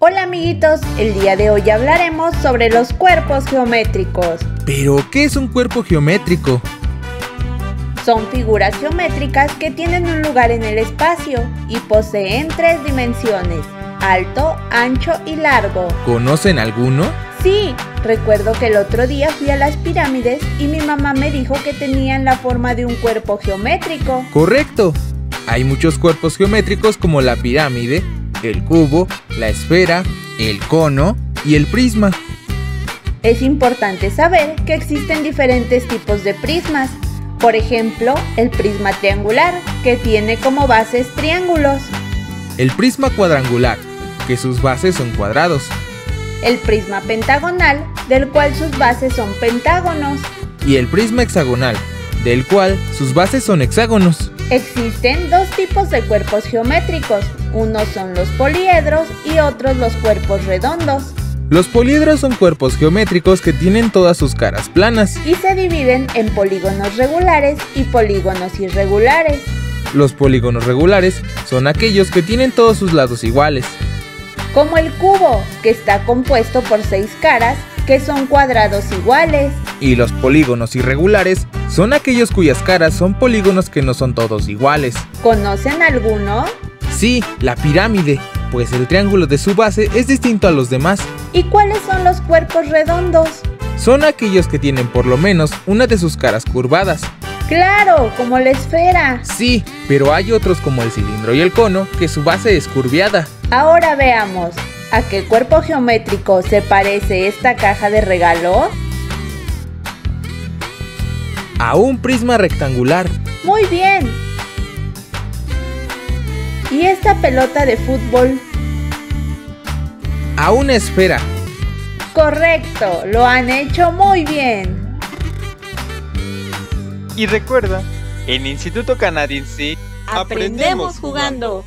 Hola amiguitos, el día de hoy hablaremos sobre los cuerpos geométricos. ¿Pero qué es un cuerpo geométrico? Son figuras geométricas que tienen un lugar en el espacio y poseen tres dimensiones, alto, ancho y largo. ¿Conocen alguno? Sí, recuerdo que el otro día fui a las pirámides y mi mamá me dijo que tenían la forma de un cuerpo geométrico. Correcto. Hay muchos cuerpos geométricos como la pirámide, el cubo, la esfera, el cono y el prisma. Es importante saber que existen diferentes tipos de prismas. Por ejemplo, el prisma triangular, que tiene como bases triángulos. El prisma cuadrangular, que sus bases son cuadrados. El prisma pentagonal, del cual sus bases son pentágonos. Y el prisma hexagonal, del cual sus bases son hexágonos. Existen dos tipos de cuerpos geométricos, unos son los poliedros y otros los cuerpos redondos. Los poliedros son cuerpos geométricos que tienen todas sus caras planas y se dividen en polígonos regulares y polígonos irregulares. Los polígonos regulares son aquellos que tienen todos sus lados iguales. Como el cubo, que está compuesto por seis caras que son cuadrados iguales. Y los polígonos irregulares son aquellos cuyas caras son polígonos que no son todos iguales. ¿Conocen alguno? Sí, la pirámide, pues el triángulo de su base es distinto a los demás. ¿Y cuáles son los cuerpos redondos? Son aquellos que tienen por lo menos una de sus caras curvadas. ¡Claro! Como la esfera. Sí, pero hay otros como el cilindro y el cono que su base es curviada. Ahora veamos, ¿a qué cuerpo geométrico se parece esta caja de regalo? a un prisma rectangular. Muy bien. ¿Y esta pelota de fútbol? A una esfera. Correcto, lo han hecho muy bien. Y recuerda, en Instituto Canadiense aprendemos jugando.